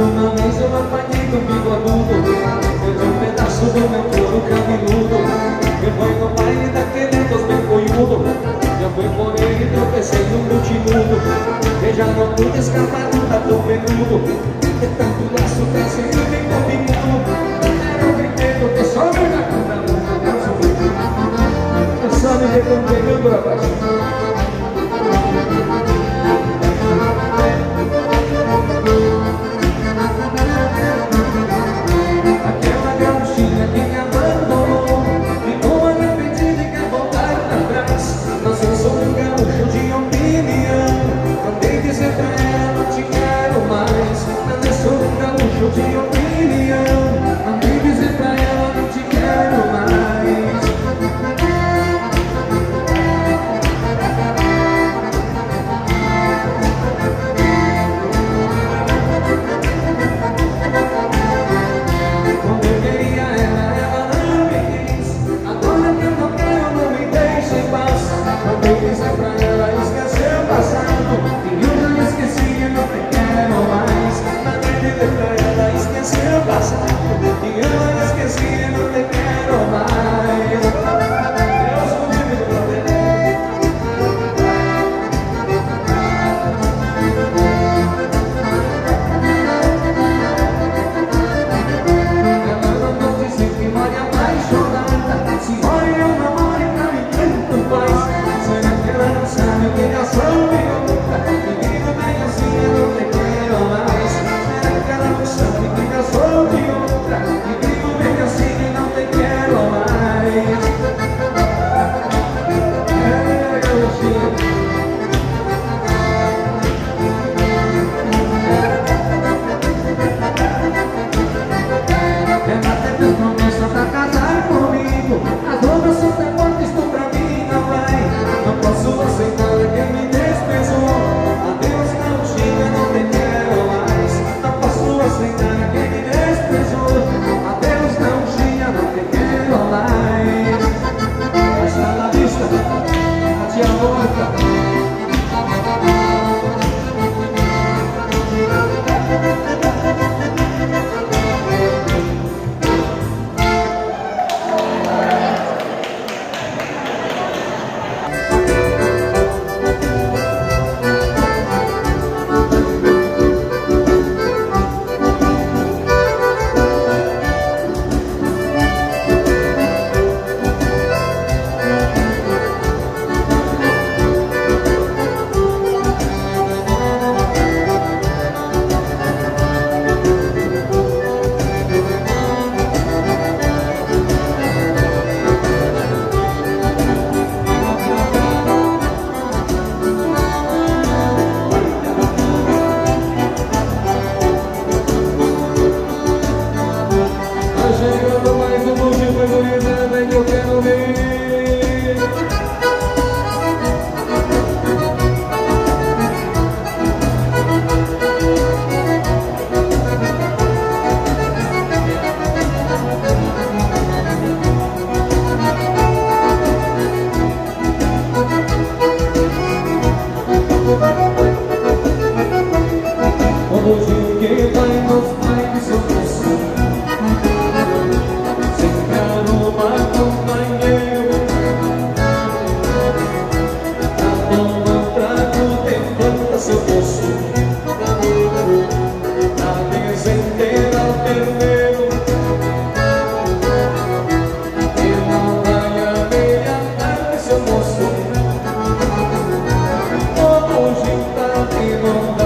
E uma vez eu apanhei do bigodudo Deu um pedaço do meu couro cabeludo Eu fui no baile daquele dos bem coiudo Eu fui ele e tropecei no multimundo. Veja no pude escapar do tatu peludo E tanto laço tá hacia ahora. Hallelujah. Oh.